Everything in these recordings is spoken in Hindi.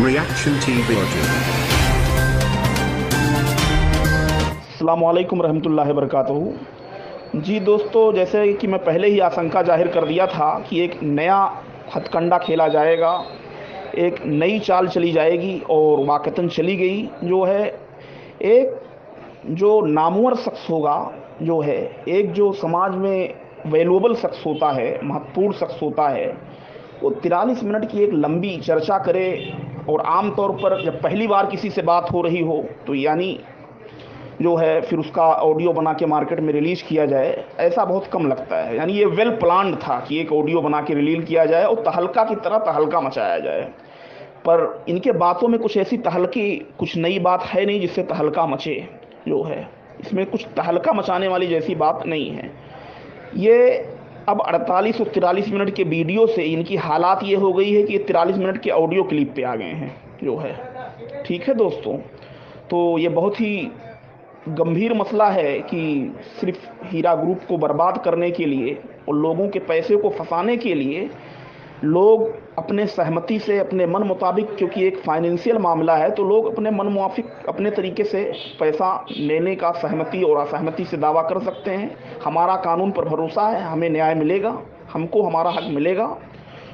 Reaction TV अल्लाम रहमतुल्लाहि वरकatuh जी दोस्तों, जैसे कि मैं पहले ही आशंका ज़ाहिर कर दिया था कि एक नया हथकंडा खेला जाएगा, एक नई चाल चली जाएगी और वाकता चली गई, जो है एक जो नामवर शख्स होगा, जो है एक जो समाज में वैल्यूबल शख्स होता है, महत्वपूर्ण शख्स होता है वो तिरालीस मिनट की एक लंबी चर्चा करे और आम तौर पर जब पहली बार किसी से बात हो रही हो तो यानी जो है फिर उसका ऑडियो बना के मार्केट में रिलीज़ किया जाए, ऐसा बहुत कम लगता है। यानी ये वेल प्लान्ड था कि एक ऑडियो बना के रिलीज़ किया जाए और तहलका की तरह तहलका मचाया जाए। पर इनके बातों में कुछ ऐसी तहलकी, कुछ नई बात है नहीं जिससे तहलका मचे, जो है। इसमें कुछ तहलका मचाने वाली जैसी बात नहीं है। ये अब अड़तालीस और तिरालीस मिनट के वीडियो से इनकी हालात ये हो गई है कि ये तिरालीस मिनट के ऑडियो क्लिप पे आ गए हैं, जो है। ठीक है दोस्तों? तो ये बहुत ही गंभीर मसला है कि सिर्फ़ हीरा ग्रुप को बर्बाद करने के लिए और लोगों के पैसे को फंसाने के लिए लोग अपने सहमति से, अपने मन मुताबिक, क्योंकि एक फाइनेंशियल मामला है तो लोग अपने मन मुआफिक, अपने तरीके से पैसा लेने का सहमति और असहमति से दावा कर सकते हैं। हमारा कानून पर भरोसा है, हमें न्याय मिलेगा, हमको हमारा हक मिलेगा।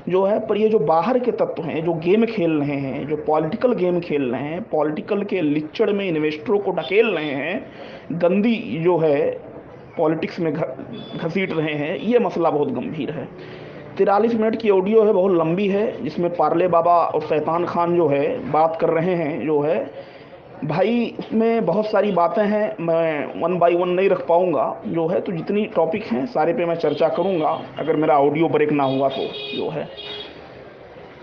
जो है, पर ये जो बाहर के तत्व हैं, जो गेम खेल रहे हैं, जो पॉलिटिकल गेम खेल रहे हैं पॉलिटिकल के लिचड़ में इन्वेस्टरों को ढकेल रहे हैं, गंदी जो है पॉलिटिक्स में घसीट रहे हैं, ये मसला बहुत गंभीर है। तिरालीस मिनट की ऑडियो है, बहुत लंबी है, जिसमें पार्ले बाबा और शैतान खान जो है, बात कर रहे हैं, जो है, भाई, उसमें बहुत सारी बातें हैं, मैं वन बाय वन नहीं रख पाऊँगा, जो है तो जितनी टॉपिक हैं, सारे पे मैं चर्चा करूँगा, अगर मेरा ऑडियो ब्रेक ना हुआ तो जो है।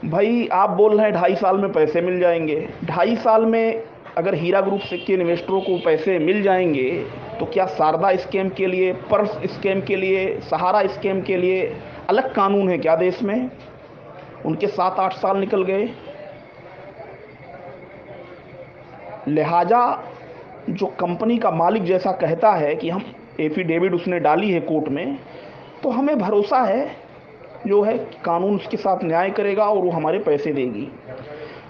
भाई, आप बोल रहे हैं ढाई साल में पैसे मिल जाएँगे, ढाई साल में अगर हीरा ग्रुप से के इन्वेस्टरों को पैसे मिल जाएँगे तो क्या शारदा स्कैम के लिए, पर्स स्कैम के लिए, सहारा स्कैम के लिए अलग कानून है क्या देश में? उनके सात आठ साल निकल गए। लिहाजा जो कंपनी का मालिक जैसा कहता है कि हम एफिडेविट उसने डाली है कोर्ट में तो हमें भरोसा है, जो है कानून उसके साथ न्याय करेगा और वो हमारे पैसे देगी।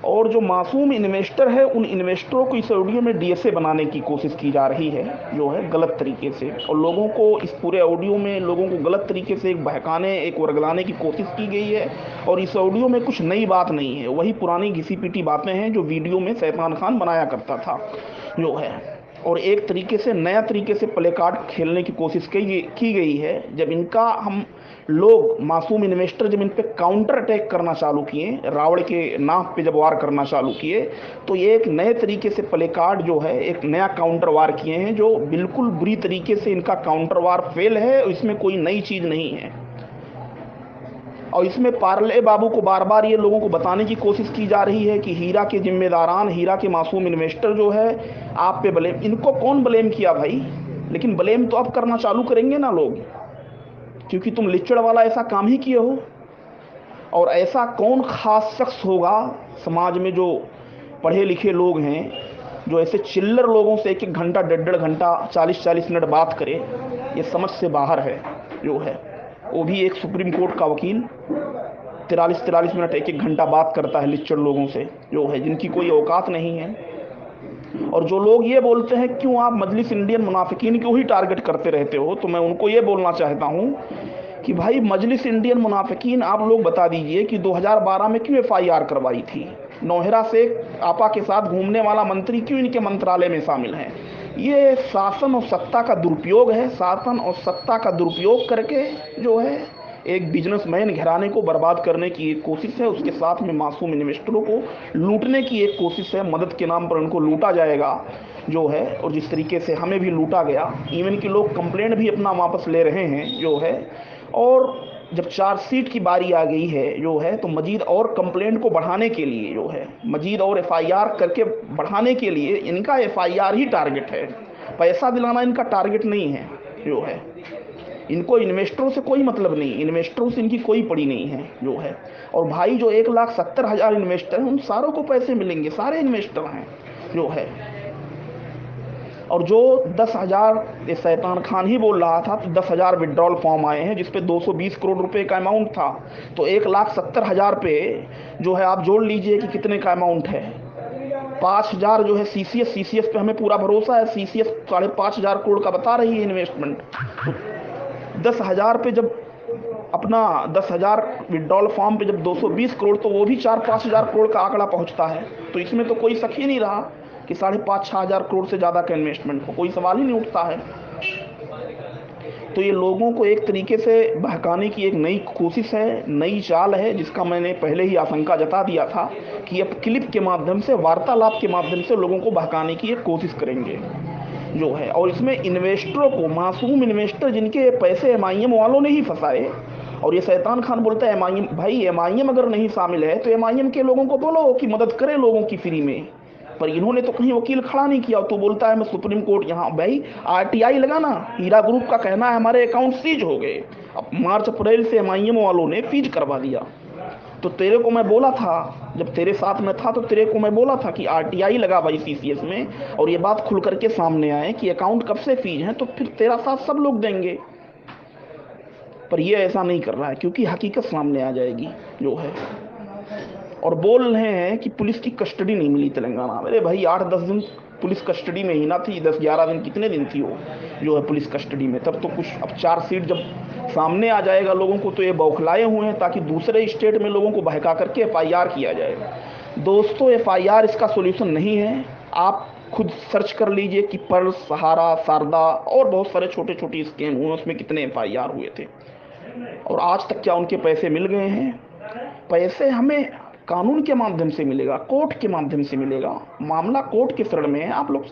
और जो मासूम इन्वेस्टर है, उन इन्वेस्टरों को इस ऑडियो में डीएसए बनाने की कोशिश की जा रही है, जो है गलत तरीके से। और लोगों को इस पूरे ऑडियो में, लोगों को गलत तरीके से एक बहकाने, एक वर्गलाने की कोशिश की गई है। और इस ऑडियो में कुछ नई बात नहीं है, वही पुरानी घिसी पीटी बातें हैं, जो वीडियो में सैफान खान बनाया करता था, जो है। और एक तरीके से, नया तरीके से प्ले कार्ड खेलने की कोशिश की गई है। जब इनका हम लोग मासूम इन्वेस्टर जब इन पर काउंटर अटैक करना चालू किए, रावण के नाप पे जब वार करना चालू किए तो ये एक नए तरीके से प्ले कार्ड जो है, एक नया काउंटर वार किए हैं, जो बिल्कुल बुरी तरीके से इनका काउंटर वार फेल है इसमें कोई नई चीज़ नहीं है। और इसमें पार्ले बाबू को बार बार ये लोगों को बताने की कोशिश की जा रही है कि हीरा के जिम्मेदारान, हीरा के मासूम इन्वेस्टर जो है, आप पे ब्लेम इनको कौन ब्लेम किया भाई? लेकिन ब्लेम तो अब करना चालू करेंगे ना लोग। क्योंकि तुम लिचड़ वाला ऐसा काम ही किए हो। और ऐसा कौन खास शख्स होगा समाज में जो पढ़े लिखे लोग हैं, जो ऐसे चिल्लर लोगों से एक एक घंटा डेढ़ डेढ़ घंटा चालीस चालीस मिनट बात करे, ये समझ से बाहर है, जो है। वो भी एक सुप्रीम कोर्ट का वकील तिरालीस तिरालीस मिनट एक एक घंटा बात करता है लिचड़ लोगों से, जो है, जिनकी कोई औकात नहीं है। और जो लोग ये बोलते हैं, क्यों आप मजलिस इंडियन मुनाफिकीन क्यों ही टारगेट करते रहते हो? तो मैं उनको ये बोलना चाहता हूँ कि भाई, मजलिस इंडियन मुनाफिकीन, आप लोग बता दीजिए कि 2012 में क्यों एफआईआर करवाई थी? नौहरा से आपा के साथ घूमने वाला मंत्री क्यों इनके मंत्रालय में शामिल हैं? ये शासन और सत्ता का दुरुपयोग है, शासन और सत्ता का दुरुपयोग करके जो है एक बिजनेसमैन घराने को बर्बाद करने की एक कोशिश है, उसके साथ में मासूम इन्वेस्टरों को लूटने की एक कोशिश है, मदद के नाम पर उनको लूटा जाएगा, जो है, और जिस तरीके से हमें भी लूटा गया इवन कि लोग कंप्लेंट भी अपना वापस ले रहे हैं, जो है, और जब चार्जशीट की बारी आ गई है, जो है तो मजीद और कंप्लेंट को बढ़ाने के लिए, जो है, मजीद और एफआईआर करके बढ़ाने के लिए इनका एफआईआर ही टारगेट है, पैसा दिलाना इनका टारगेट नहीं है, जो है। इनको इन्वेस्टरों से कोई मतलब नहीं, इन्वेस्टरों से इनकी कोई पड़ी नहीं है, जो है। और भाई जो एक लाख सत्तर हज़ार इन्वेस्टर हैं, उन सारों को पैसे मिलेंगे, सारे इन्वेस्टर हैं, जो है। और जो दस हज़ार सैतान खान ही बोल रहा था तो दस हज़ार विड्रॉल फॉर्म आए हैं, जिसपे 220 करोड़ रुपए का अमाउंट था। तो एक लाख सत्तर हज़ार पे, जो है, आप जोड़ लीजिए कि कितने का अमाउंट है। पाँच हज़ार जो है सी C S C C S पे हमें पूरा भरोसा है सी सी एस साढ़े पाँच हज़ार करोड़ का बता रही है इन्वेस्टमेंट दस हज़ार पे जब अपना दस हज़ार विड्रॉल फॉर्म पे जब 220 करोड़ तो वो भी चार पाँच हज़ार करोड़ का आंकड़ा पहुँचता है। तो इसमें तो कोई शक ही नहीं रहा कि साढ़े पाँच छः हज़ार करोड़ से ज़्यादा का इन्वेस्टमेंट को कोई सवाल ही नहीं उठता है। तो ये लोगों को एक तरीके से बहकाने की एक नई कोशिश है, नई चाल है, जिसका मैंने पहले ही आशंका जता दिया था कि अब क्लिप के माध्यम से, वार्तालाप के माध्यम से लोगों को बहकाने की एक कोशिश करेंगे। जो है, और इसमें इन्वेस्टरों को, मासूम इन्वेस्टर जिनके पैसे एम आई एम वालों ने ही फंसाए और ये सैतान खान बोलता है एम भाई एमआईएम अगर नहीं शामिल है तो एमआईएम के लोगों को बोलो कि मदद करें लोगों की फ्री में। पर इन्होंने तो कहीं वकील खड़ा नहीं किया। तो बोलता है, मैं सुप्रीम कोर्ट यहाँ, भाई आरटीआई लगाना, हीरा ग्रुप का कहना है, हमारे अकाउंट सीज हो गए। अब मार्च अप्रैल से एम आई एम वालों ने फीज करवा दिया। तो तेरे को मैं बोला था, जब तेरे साथ में था तो तेरे को मैं बोला था कि आरटीआई लगा भाई सीसीएस में और ये बात खुल करके सामने आए कि अकाउंट कब से फ़ीस है तो फिर तेरा साथ सब लोग देंगे। पर ये ऐसा नहीं कर रहा है, क्योंकि हकीकत सामने आ जाएगी, जो है। और बोल रहे हैं कि पुलिस की कस्टडी नहीं मिली तेलंगाना अरे भाई, आठ दस दिन पुलिस कस्टडी में ही ना थी, दस ग्यारह दिन कितने दिन थी वो, जो है पुलिस कस्टडी में। तब तो कुछ, अब चार सीट जब सामने आ जाएगा लोगों को तो ये बौखलाए हुए हैं ताकि दूसरे स्टेट में लोगों को बहका करके एफआईआर किया जाए। दोस्तों, एफआईआर इसका सोल्यूशन नहीं है। आप खुद सर्च कर लीजिए कि पर्ल, सहारा शारदा और बहुत सारे छोटे छोटे स्कैम हुए उसमें कितने एफआईआर हुए थे। और आज तक क्या उनके पैसे मिल गए हैं? पैसे हमें कानून के माध्यम से मिलेगा, कोर्ट के माध्यम से मिलेगा। मामला कोर्ट के शरण में है, आप लोग।